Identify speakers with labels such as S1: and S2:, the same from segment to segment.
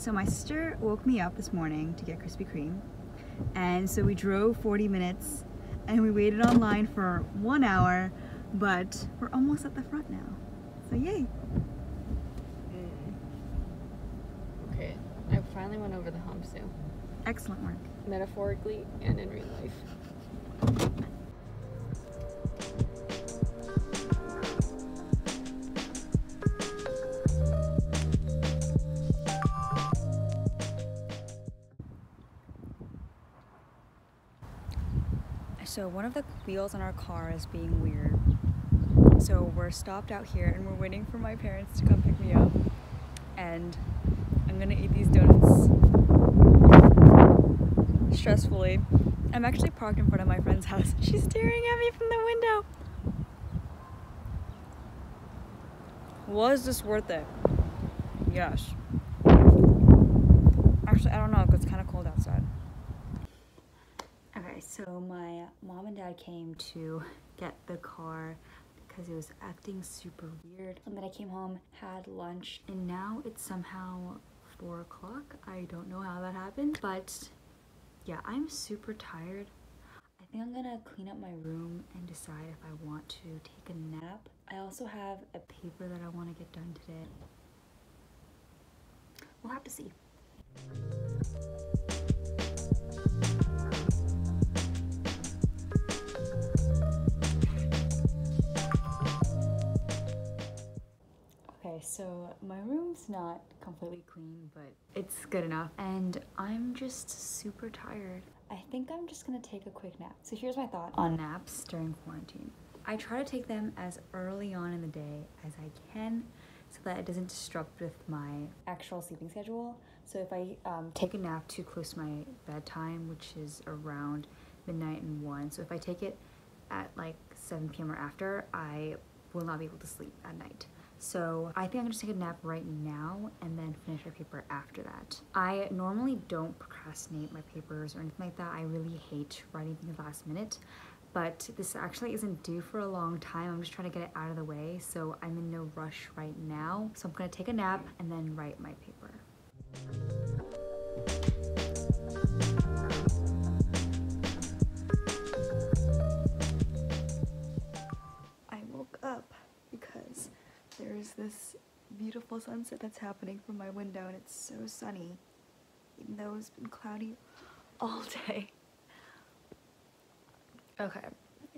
S1: So my sister woke me up this morning to get Krispy Kreme. And so we drove 40 minutes and we waited online for one hour, but we're almost at the front now. So yay.
S2: Mm. Okay, I finally went over the hump, Sue.
S1: Excellent work.
S2: Metaphorically and in real life.
S1: So one of the wheels on our car is being weird. So we're stopped out here and we're waiting for my parents to come pick me up. And I'm gonna eat these donuts stressfully. I'm actually parked in front of my friend's house. She's staring at me from the window. Was this worth it? Yes. Actually, I don't know it's kind of cold outside. Okay, so my mom and dad came to get the car because it was acting super weird. And then I came home, had lunch, and now it's somehow four o'clock. I don't know how that happened, but yeah, I'm super tired. I think I'm gonna clean up my room and decide if I want to take a nap. I also have a paper that I want to get done today. We'll have to see. So my room's not completely clean, but it's good enough. And I'm just super tired. I think I'm just gonna take a quick nap. So here's my thought on naps during quarantine. I try to take them as early on in the day as I can so that it doesn't disrupt with my actual sleeping schedule. So if I um, take a nap too close to my bedtime, which is around midnight and 1, so if I take it at like 7 p.m. or after, I will not be able to sleep at night. So I think I'm gonna take a nap right now and then finish our paper after that. I normally don't procrastinate my papers or anything like that. I really hate writing things last minute, but this actually isn't due for a long time. I'm just trying to get it out of the way. So I'm in no rush right now. So I'm gonna take a nap and then write my paper. There's this beautiful sunset that's happening from my window and it's so sunny even though it's been cloudy all day. Okay,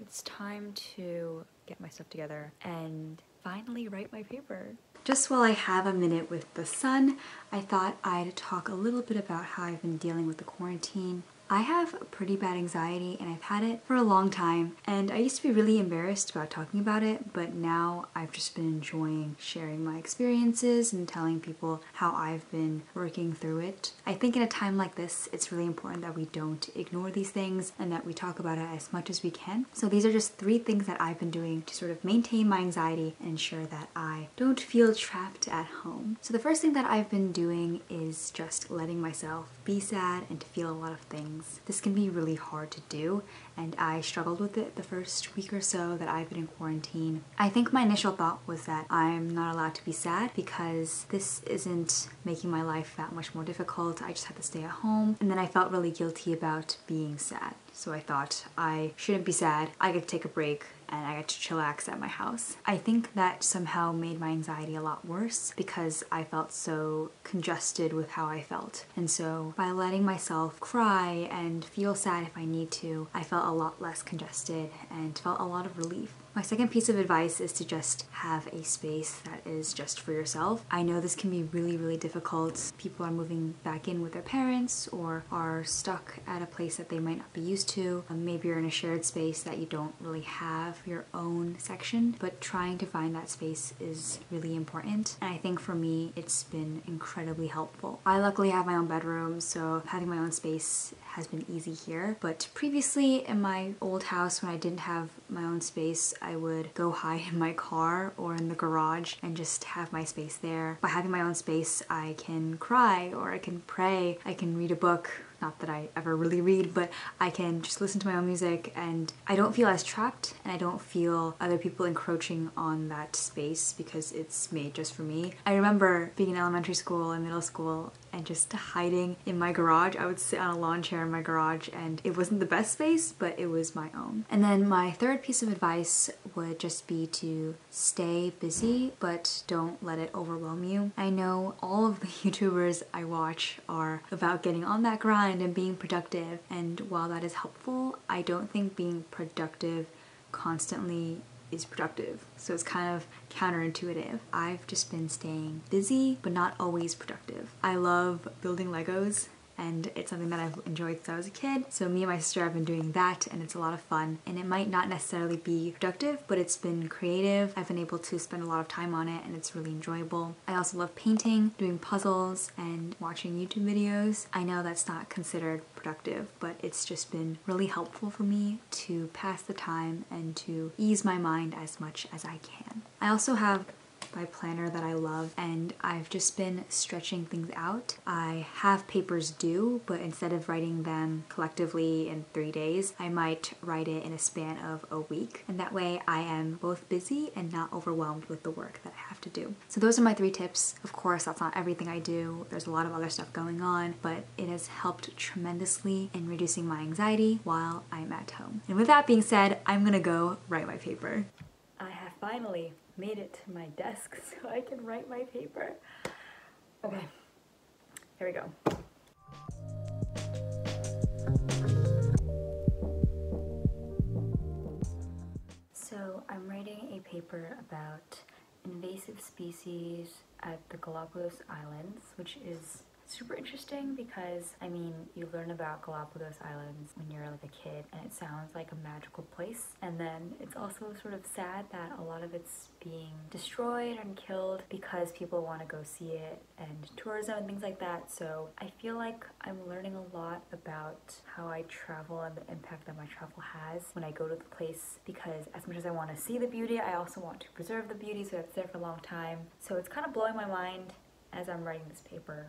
S1: it's time to get my stuff together and finally write my paper. Just while I have a minute with the sun, I thought I'd talk a little bit about how I've been dealing with the quarantine. I have pretty bad anxiety and I've had it for a long time and I used to be really embarrassed about talking about it but now I've just been enjoying sharing my experiences and telling people how I've been working through it. I think in a time like this it's really important that we don't ignore these things and that we talk about it as much as we can. So these are just three things that I've been doing to sort of maintain my anxiety and ensure that I don't feel trapped at home. So the first thing that I've been doing is just letting myself be sad and to feel a lot of things things. This can be really hard to do and I struggled with it the first week or so that I've been in quarantine. I think my initial thought was that I'm not allowed to be sad because this isn't making my life that much more difficult. I just have to stay at home and then I felt really guilty about being sad. So I thought I shouldn't be sad. I could take a break and I got to chillax at my house. I think that somehow made my anxiety a lot worse because I felt so congested with how I felt. And so by letting myself cry and feel sad if I need to, I felt a lot less congested and felt a lot of relief. My second piece of advice is to just have a space that is just for yourself. I know this can be really, really difficult. People are moving back in with their parents or are stuck at a place that they might not be used to. Um, maybe you're in a shared space that you don't really have your own section, but trying to find that space is really important. And I think for me, it's been incredibly helpful. I luckily have my own bedroom, so having my own space has been easy here. But previously in my old house when I didn't have my own space, I would go hide in my car or in the garage and just have my space there. By having my own space, I can cry or I can pray, I can read a book, Not that I ever really read, but I can just listen to my own music and I don't feel as trapped and I don't feel other people encroaching on that space because it's made just for me. I remember being in elementary school and middle school and just hiding in my garage. I would sit on a lawn chair in my garage and it wasn't the best space, but it was my own. And then my third piece of advice would just be to stay busy, but don't let it overwhelm you. I know all of the YouTubers I watch are about getting on that grind and being productive. And while that is helpful, I don't think being productive constantly is productive. So it's kind of counterintuitive. I've just been staying busy, but not always productive. I love building Legos and it's something that I've enjoyed since I was a kid. So me and my sister have been doing that and it's a lot of fun. And it might not necessarily be productive, but it's been creative. I've been able to spend a lot of time on it and it's really enjoyable. I also love painting, doing puzzles, and watching YouTube videos. I know that's not considered productive, but it's just been really helpful for me to pass the time and to ease my mind as much as I can. I also have my planner that I love and I've just been stretching things out. I have papers due, but instead of writing them collectively in three days, I might write it in a span of a week. And that way I am both busy and not overwhelmed with the work that I have to do. So those are my three tips. Of course, that's not everything I do. There's a lot of other stuff going on, but it has helped tremendously in reducing my anxiety while I'm at home. And with that being said, I'm gonna go write my paper. I have finally made it to my desk so I can write my paper. Okay, here we go. So I'm writing a paper about invasive species at the Galapagos Islands, which is super interesting because I mean you learn about Galapagos Islands when you're like a kid and it sounds like a magical place. And then it's also sort of sad that a lot of it's being destroyed and killed because people want to go see it and tourism and things like that. So I feel like I'm learning a lot about how I travel and the impact that my travel has when I go to the place because as much as I want to see the beauty I also want to preserve the beauty so it's there for a long time. So it's kind of blowing my mind as I'm writing this paper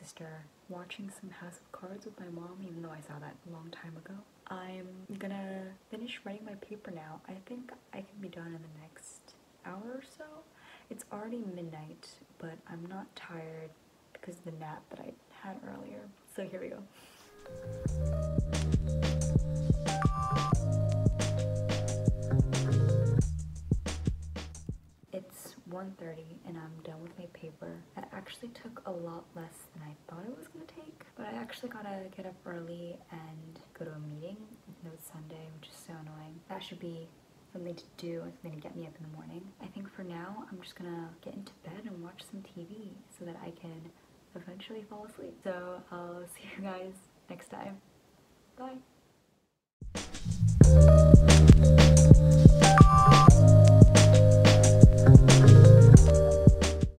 S1: sister, watching some House of Cards with my mom, even though I saw that a long time ago. I'm gonna finish writing my paper now. I think I can be done in the next hour or so. It's already midnight, but I'm not tired because of the nap that I had earlier. So here we go. 1.30 and I'm done with my paper. That actually took a lot less than I thought it was gonna take, but I actually gotta get up early and go to a meeting, No, it's Sunday, which is so annoying. That should be something to do, something to get me up in the morning. I think for now, I'm just gonna get into bed and watch some TV so that I can eventually fall asleep. So I'll see you guys next time. Bye.